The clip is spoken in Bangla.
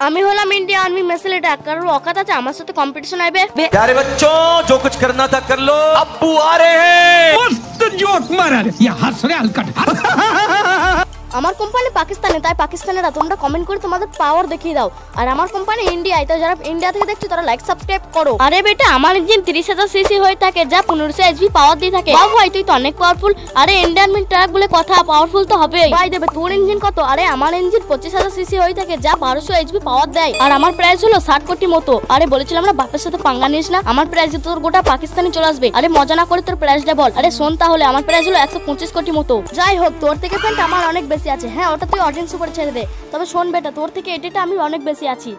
আমি হলাম ইন্ডিয়া আর্মি মেসেলেটা কারোর অকাত আছে আমার সাথে কম্পিটিশন আইবে বে- प्यारे बच्चों जो कुछ करना था कर लो अब्बू आ रहे हैं मस्त जोक मारा रे या हंस रे हलकट আমার কোম্পানি পাকিস্তানে, তাই পাকিস্তানেরা তোমরা কমেন্ট করে তোমাদের পাওয়ার দেখিয়ে দাও। আর আমার কোম্পানি ইন্ডিয়ায় তাই যারা ইন্ডিয়া থেকে দেখছ, তারা লাইক সাবস্ক্রাইব করো। আরে বেটা, আমার ইঞ্জিন তিরিশ হাজার সিসি হয়ে থাকে, যা পনেরোশো এইচপি পাওয়ার দিয়ে থাকে। বাবু ভাই, তুই তো অনেক পাওয়ারফুল আরে ইন্ডিয়ান ট্রাক বলে কথা পাওয়ারফুল তো হবে ভাই দেবে তোর ইঞ্জিন কত? আরে আমার ইঞ্জিন পঁচিশ হাজার সিসি হয়ে থাকে, যা বারোশো এইচপি পাওয়ার দেয়। আর আমার প্রাইস হলো ষাট কোটি মতো। আরে বলেছিলাম না, বাপের সাথে পাঙ্গা নিস না। আমার প্রাইস তোর গোটা পাকিস্তানি চলে আসবে। আরে মজা না করে তোর প্রাইসটা বল। আরে শোন তাহলে, আমার প্রাইস হলো একশো পঁচিশ কোটি মতো। যাই হোক, তোর থেকে ফ্রেন্ড আমার অনেক বেশি আছে। হ্যাঁ ওটা তুই অডিয়েন্স উপরে ছেড়ে দে। তবে শোন বেটা, তোর থেকে এটা আমি অনেক বেশি আছি।